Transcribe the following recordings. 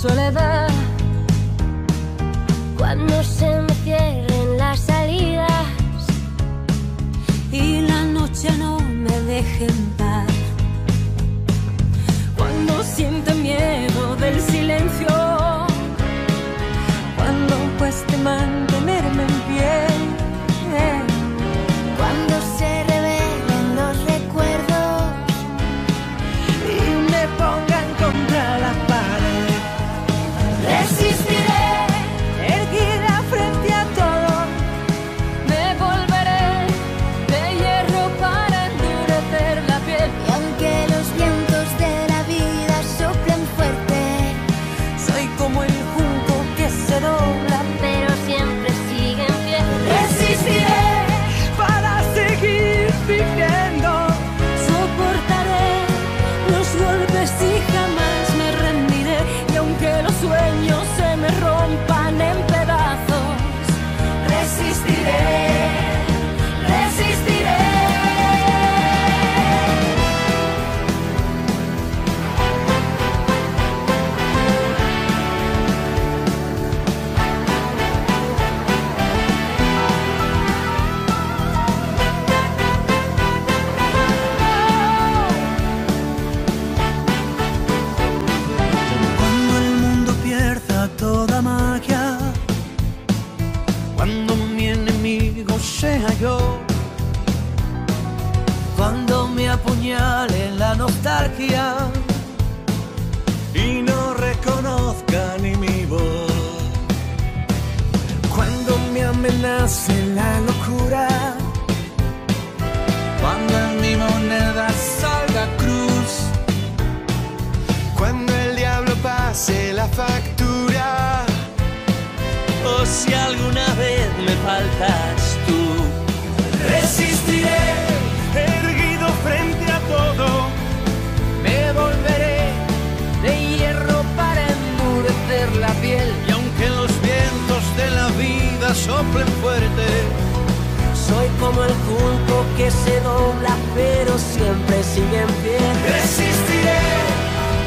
Soleil. nasce siempre sigue en. Resistiré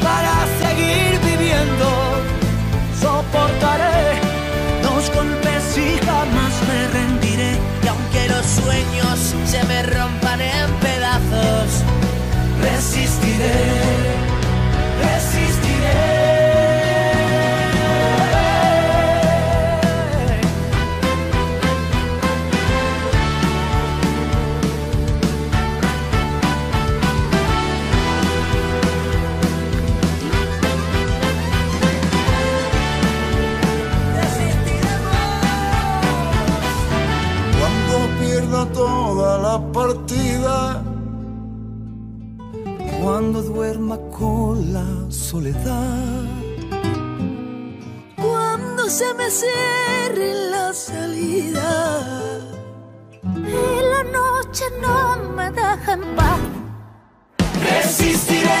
para seguir viviendo, soportaré dos golpes y jamás me rendiré. Y aunque los sueños se me rompan en pedazos, resistiré. partida. Cuando duerma con la soledad. Cuando se me cierre la salida. Y la noche no me deja en paz. Resistiré.